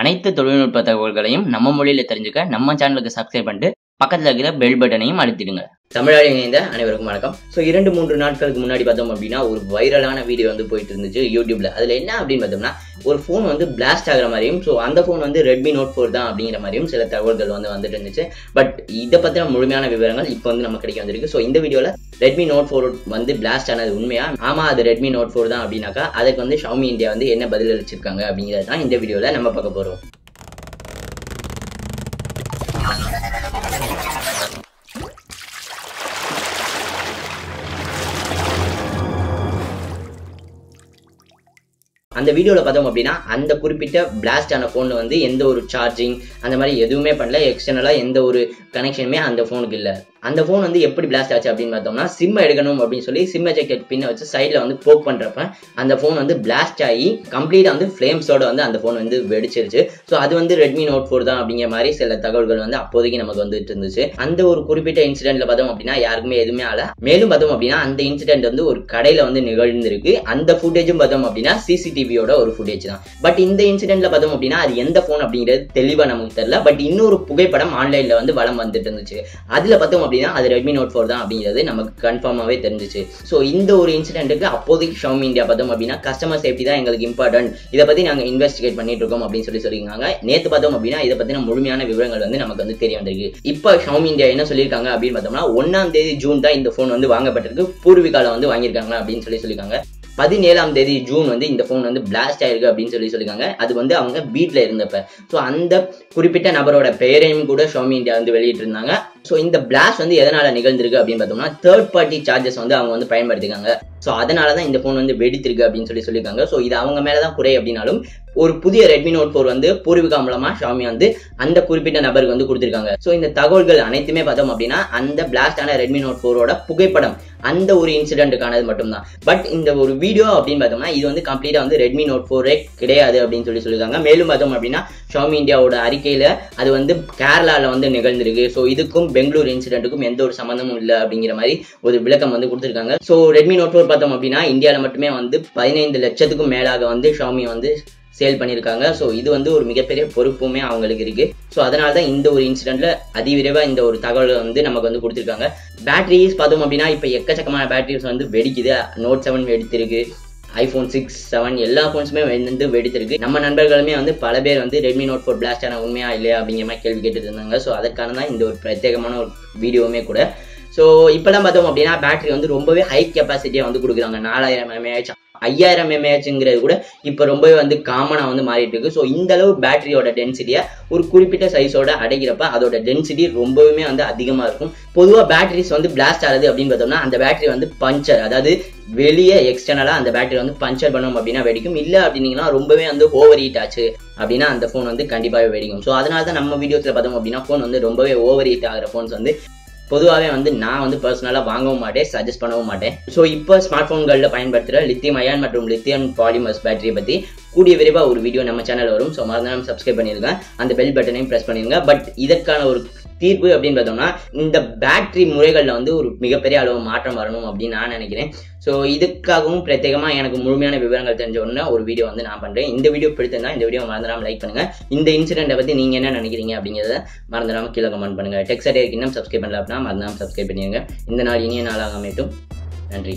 அனைத்து தொழில்நுட்ப தகவல்களையும் நம்ம மொழியில தெரிஞ்சுக்க நம்ம சேனலுக்கு சப்ஸ்கிரைப் பண்ணிட்டு பக்கத்துல இருக்கிற பெல் பட்டனையும் அழுத்திடுங்க. தமிழாளி இணைந்த அனைவருக்கும் வணக்கம். ஸோ இரண்டு மூன்று நாட்களுக்கு முன்னாடி பார்த்தோம் அப்படின்னா ஒரு வைரலான வீடியோ வந்து போயிட்டு இருந்துச்சு யூடியூப்ல அதுல என்ன அப்படின்னு பார்த்தோம்னா ஒரு ஃபோன் வந்து பிளாஸ்ட் ஆகிற மாதிரியும் ஸோ அந்த ஃபோன் வந்து ரெட்மி நோட் ஃபோர் தான் அப்படிங்கிற மாதிரியும் சில தகவல்கள் வந்து வந்துட்டு இருந்துச்சு. பட் இதை பத்தின முழுமையான விவரங்கள் இப்போ வந்து நம்ம கிடைக்க வந்திருக்கு. ஸோ இந்த வீடியோல ரெட்மி நோட் ஃபோர் வந்து பிளாஸ்ட் ஆனது உண்மையா? ஆமா அது ரெட்மி நோட் ஃபோர் தான் அப்படின்னாக்கா அதுக்கு வந்து ஷவுமி இந்தியா வந்து என்ன பதில் அளிச்சிருக்காங்க அப்படிங்கிறது தான் இந்த வீடியோல நம்ம பார்க்க போறோம். அந்த வீடியோவில் பார்த்தோம் அப்படின்னா அந்த குறிப்பிட்ட பிளாஸ்ட் ஆன ஃபோன் வந்து எந்த ஒரு சார்ஜிங் அந்த மாதிரி எதுவுமே பண்ணல எக்ஸ்டர்னலாக எந்த ஒரு கனெக்ஷனுமே அந்த ஃபோனுக்கு இல்லை. அந்த ஃபோன் வந்து எப்படி பிளாஸ்ட் ஆச்சு அப்படின்னு பார்த்தோம்னா சிம் எடுக்கணும் அப்படின்னு சொல்லி சிம் ஜாக்கெட் பின்ன வச்சு சைடில் வந்து போக் பண்ணுறப்ப அந்த ஃபோன் வந்து பிளாஸ்ட் ஆகி கம்ப்ளீட்டாக வந்து ஃப்ளேம்ஸோட வந்து அந்த ஃபோன் வந்து வெடிச்சிருச்சு. ஸோ அது வந்து ரெட்மி நோட் ஃபோர் தான் அப்படிங்கிற மாதிரி சில தகவல்கள் வந்து அப்போதைக்கு நமக்கு வந்துட்டு இருந்துச்சு. அந்த ஒரு குறிப்பிட்ட இன்சிடென்ட்ல பார்த்தோம் அப்படின்னா யாருக்குமே எதுவுமே ஆல மேலும் பார்த்தோம் அப்படின்னா அந்த இன்சிடென்ட் வந்து ஒரு கடையில் வந்து நிகழ்ந்திருக்கு. அந்த ஃபுட்டேஜும் பார்த்தோம் அப்படின்னா சிசிடிவியோட ஒரு ஃபுட்டேஜ் தான். பட் இந்த இன்சிடென்ட்ல பார்த்தோம் அப்படின்னா அது எந்த ஃபோன் அப்படிங்கிறது தெளிவாக நமக்கு தெரியல. பட் இன்னொரு புகைப்படம் ஆன்லைனில் வந்து வளம் வந்துட்டு இருந்துச்சு. அதில் பார்த்தோம் அப்படின்னா அது ரெட்மி நோட் ஃபோர் தான் அப்படிங்கிறது நமக்கு கன்ஃபார்மாவே தெரிஞ்சிச்சு. ஸோ இந்த ஒரு இன்சிடென்ட்டுக்கு அப்போதைக்கு ஷவுமி இந்தியா பார்த்தோம் அப்படின்னா கஸ்டமர் சேஃப்டி தான் எங்களுக்கு இம்பார்ட்டன்ட் இதை பத்தி நாங்க இன்வெஸ்டிகேட் பண்ணிட்டு இருக்கோம் அப்படின்னு சொல்லி சொல்லியிருக்காங்க. நேத்து பார்த்தோம் அப்படின்னா இதை பத்தின முழுமையான விவரங்கள் வந்து நமக்கு வந்து தெரிய வந்திருக்கு. இப்போ ஷவுமி இந்தியா என்ன சொல்லியிருக்காங்க அப்படின்னு பார்த்தோம்னா ஒன்றாம் தேதி ஜூன் தான் இந்த ஃபோன் வந்து வாங்கப்பட்டிருக்கு. பூர்விகால வந்து வாங்கியிருக்காங்க அப்படின்னு சொல்லி சொல்லியிருக்காங்க. பதினேழாம் தேதி ஜூன் வந்து இந்த ஃபோன் வந்து பிளாஸ்ட் ஆயிருக்கு அப்படின்னு சொல்லி சொல்லியிருக்காங்க. அது வந்து அவங்க வீட்டில் இருந்தப்ப. ஸோ அந்த குறிப்பிட்ட நபரோட பெயரையும் கூட ஷோமி இந்தியா வந்து வெளியிட்டிருந்தாங்க. ஸோ இந்த பிளாஸ்ட் வந்து எதனால நிகழ்ந்திருக்கு அப்படின்னு பார்த்தோம்னா தேர்ட் பார்ட்டி சார்ஜஸ் வந்து அவங்க வந்து பயன்படுத்திக்காங்க ஸோ அதனால தான் இந்த ஃபோன் வந்து வெடித்திருக்கு அப்படின்னு சொல்லி சொல்லியிருக்காங்க. ஸோ இது அவங்க மேலே தான் குறை அப்படின்னாலும் ஒரு புதிய ரெட்மி நோட் ஃபோர் வந்து பூர்விகா மூலமா ஷாமி வந்து அந்த குறிப்பிட்ட நபருக்கு வந்து கொடுத்துருக்காங்க. ஸோ இந்த தகவல்கள் அனைத்துமே பார்த்தோம் அப்படின்னா அந்த பிளாஸ்டான ரெட்மி நோட் ஃபோரோட புகைப்படம் அந்த ஒரு இன்சிடென்ட்டுக்கானது மட்டும்தான். பட் இந்த ஒரு வீடியோ அப்படின்னு பார்த்தோம்னா இது வந்து கம்ப்ளீட்டாக வந்து ரெட்மி நோட் ஃபோரே கிடையாது அப்படின்னு சொல்லி சொல்லியிருக்காங்க. மேலும் பார்த்தோம் அப்படின்னா ஷாமி இந்தியாவோட அறிக்கையில அது வந்து கேரளால வந்து நிகழ்ந்திருக்கு. ஸோ இதுக்கும் பெங்களூர் இன்சிடென்ட்டுக்கும் எந்த ஒரு சம்மந்தமும் இல்லை அப்படிங்கிற மாதிரி ஒரு விளக்கம் வந்து கொடுத்துருக்காங்க. ஸோ ரெட்மி நோட் ஃபோர் பார்த்தோம் அப்படின்னா இந்தியாவில் மட்டுமே வந்து பதினைந்து லட்சத்துக்கும் மேலாக வந்து ஷாமி வந்து சேல் பண்ணியிருக்காங்க. ஸோ இது வந்து ஒரு மிகப்பெரிய பொறுப்புமே அவங்களுக்கு இருக்கு. ஸோ அதனால தான் இந்த ஒரு இன்சிடென்ட்ல அதிவிரைவாக இந்த ஒரு தகவல் வந்து நமக்கு வந்து கொடுத்துருக்காங்க. பேட்டரிஸ் பார்த்தோம் அப்படின்னா இப்போ எக்கச்சக்கமான பேட்டரிஸ் வந்து வெடிக்குது. நோட் செவன் வெடித்திருக்கு. ஐஃபோன் சிக்ஸ் செவன் எல்லா ஃபோன்ஸுமே வந்து வெடித்திருக்கு. நம்ம நண்பர்களுமே வந்து பல பேர் வந்து ரெட்மி நோட் ஃபோர் பிளாஸ்ட் ஆன உண்மையா இல்லையா அப்படிங்கிற மாதிரி கேள்வி கேட்டுட்டு இருந்தாங்க ஸோ அதற்கான தான் இந்த ஒரு பிரத்யேகமான ஒரு வீடியோவுமே கூட. ஸோ இப்போலாம் பார்த்தோம் அப்படின்னா பேட்டரி வந்து ரொம்பவே ஹை கெப்பாசிட்டியாக வந்து கொடுக்குறாங்க. நாலாயிரம் எம்ஏஹெச் ஐயாயிரம் எம்ஏஹெச்ங்கிறது கூட இப்போ ரொம்பவே வந்து காமனாக வந்து மாறிட்டு இருக்கு. ஸோ இந்த அளவு பேட்டரியோட டென்சிட்டியை ஒரு குறிப்பிட்ட சைஸோட அடைக்கிறப்ப அதோட டென்சிட்டி ரொம்பவுமே வந்து அதிகமாக இருக்கும். பொதுவாக பேட்டரிஸ் வந்து பிளாஸ்ட் ஆகுது அப்படின்னு பார்த்தோம்னா அந்த பேட்டரி வந்து பஞ்சர் அதாவது வெளியே எக்ஸ்டர்னலாக அந்த பேட்டரி வந்து பஞ்சர் பண்ணோம் அப்படின்னா வெடிக்கும். இல்லை அப்படின்னீங்கன்னா ரொம்பவே வந்து ஓவர் ஹீட் ஆச்சு அப்படின்னா அந்த ஃபோன் வந்து கண்டிப்பாகவே வெடிக்கும். ஸோ அதனால தான் நம்ம வீடியோஸில் பார்த்தோம் அப்படின்னா ஃபோன் வந்து ரொம்பவே ஓவர் ஹீட் ஆகிற ஃபோன்ஸ் வந்து பொதுவாகவே வந்து நான் வந்து பர்சனலாக வாங்கவும் மாட்டேன் சஜஸ்ட் பண்ணவும் மாட்டேன். ஸோ இப்போ ஸ்மார்ட் ஃபோன்களில் பயன்படுத்துகிற லித்தியம் அயான் மற்றும் லித்தியம் பாலிமர்ஸ் பேட்டரியை பற்றி கூடிய விரைவாக ஒரு வீடியோ நம்ம சேனல் வரும். ஸோ மறந்துடாம சப்ஸ்கிரைப் பண்ணிருங்க. அந்த பெல் பட்டனையும் ப்ரெஸ் பண்ணிடுங்க பட் இதற்கான ஒரு தீர்ப்பு அப்படின்னு பார்த்தோம்னா இந்த பேட்டரி முறைகளில் வந்து ஒரு மிகப்பெரிய அளவு மாற்றம் வரணும் அப்படின்னு நான் நினைக்கிறேன். ஸோ இதுக்காகவும் பிரத்யேகமாக எனக்கு முழுமையான விவரங்கள் தெரிஞ்ச உடனே ஒரு வீடியோ வந்து நான் பண்ணுறேன் இந்த வீடியோ பிடித்திருந்தா இந்த வீடியோ மறந்துடாமல் லைக் பண்ணுங்க. இந்த இன்சிடென்ட்டை பற்றி நீங்கள் என்ன நினைக்கிறீங்க அப்படிங்கிறத மறந்துடாமல் கீழே கமெண்ட் பண்ணுங்க. டெக்ஸ்ட் இன்னும் சப்ஸ்கிரைப் பண்ணல அப்படின்னா மறந்துடாமல் சப்ஸ்கிரைப் பண்ணிடுங்க. இந்த நாள் இனிய நாளாக அமைட்டும் நன்றி.